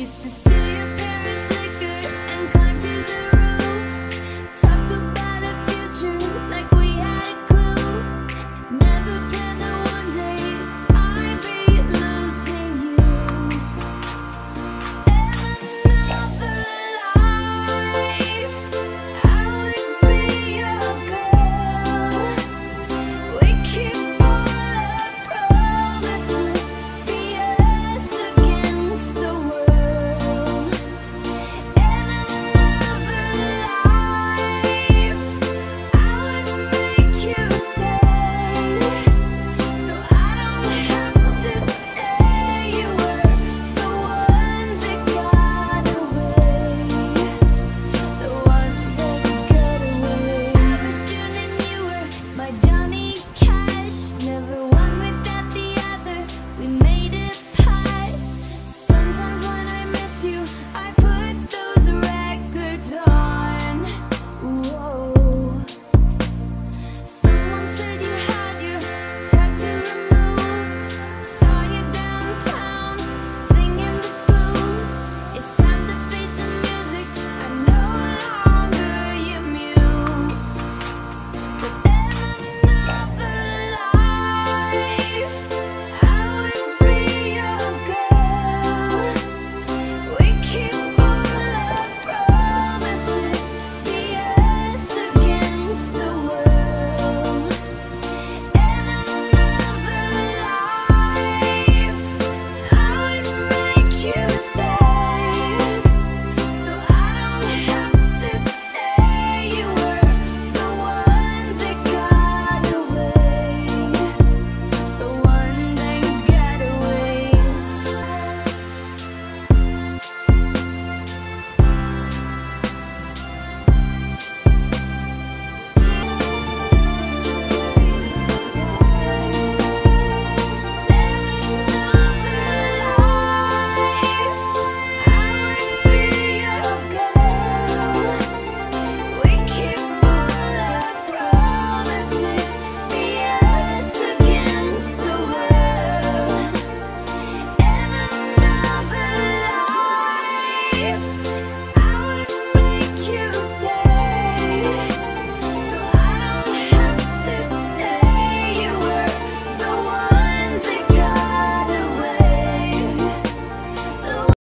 Used to stay.